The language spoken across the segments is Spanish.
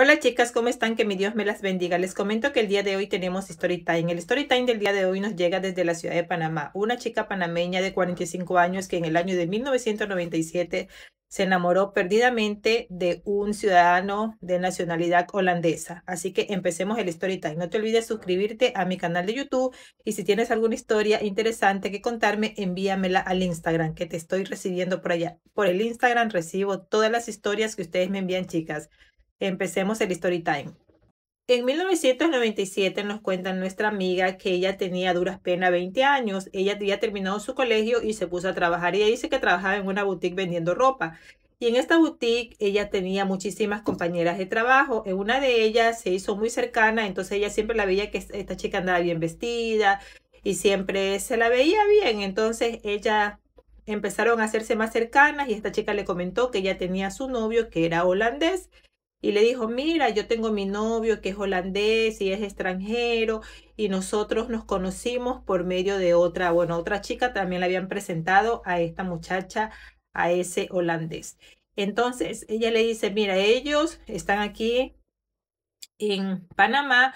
Hola chicas, ¿cómo están? Que mi Dios me las bendiga. Les comento que el día de hoy tenemos Story Time. El Story Time del día de hoy nos llega desde la ciudad de Panamá. Una chica panameña de 45 años que en el año de 1997 se enamoró perdidamente de un ciudadano de nacionalidad holandesa. Así que empecemos el Story Time. No te olvides suscribirte a mi canal de YouTube y si tienes alguna historia interesante que contarme, envíamela al Instagram que te estoy recibiendo por allá. Por el Instagram recibo todas las historias que ustedes me envían, chicas. Empecemos el story time. En 1997 nos cuenta nuestra amiga que ella tenía duras penas 20 años. Ella había terminado su colegio y se puso a trabajar. Ella dice que trabajaba en una boutique vendiendo ropa. Y en esta boutique ella tenía muchísimas compañeras de trabajo. En una de ellas se hizo muy cercana, entonces ella siempre la veía que esta chica andaba bien vestida y siempre se la veía bien. Entonces ella empezaron a hacerse más cercanas y esta chica le comentó que ella tenía su novio que era holandés y le dijo, mira, yo tengo mi novio que es holandés y es extranjero y nosotros nos conocimos por medio de otra, bueno, otra chica también le habían presentado a esta muchacha, a ese holandés. Entonces ella le dice, mira, ellos están aquí en Panamá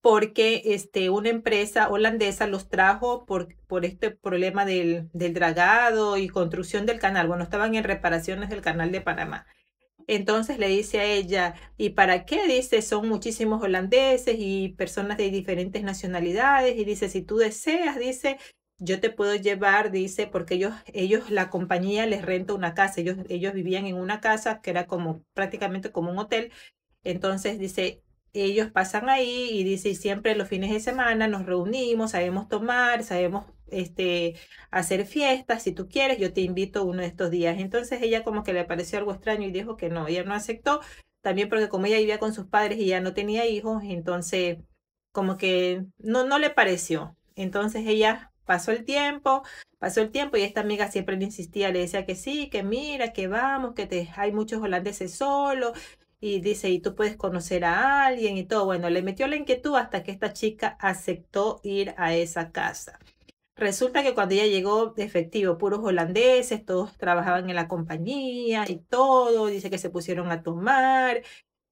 porque este, una empresa holandesa los trajo por, por este problema del, del dragado y construcción del canal. Bueno, estaban en reparaciones del canal de Panamá. Entonces le dice a ella, ¿y para qué? Dice, son muchísimos holandeses y personas de diferentes nacionalidades. Y dice, si tú deseas, dice, yo te puedo llevar, dice, porque ellos, ellos, la compañía les renta una casa. Ellos, ellos vivían en una casa que era como prácticamente como un hotel. Entonces dice, ellos pasan ahí y dice, siempre los fines de semana nos reunimos, sabemos tomar, sabemos este, hacer fiestas, si tú quieres, yo te invito uno de estos días. Entonces ella como que le pareció algo extraño y dijo que no, ella no aceptó, también porque como ella vivía con sus padres y ya no tenía hijos, entonces como que no, no le pareció. Entonces ella pasó el tiempo, pasó el tiempo y esta amiga siempre le insistía, le decía que sí, que mira, que vamos, que te, hay muchos holandeses solos, y dice, y tú puedes conocer a alguien y todo. Bueno, le metió la inquietud hasta que esta chica aceptó ir a esa casa. Resulta que cuando ella llegó, de efectivo, puros holandeses, todos trabajaban en la compañía y todo, dice que se pusieron a tomar.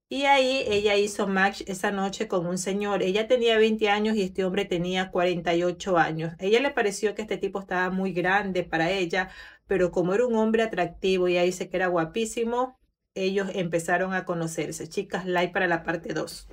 Y ahí ella hizo match esa noche con un señor. Ella tenía 20 años y este hombre tenía 48 años. A ella le pareció que este tipo estaba muy grande para ella, pero como era un hombre atractivo y ella dice que era guapísimo, ellos empezaron a conocerse. Chicas, like para la parte 2.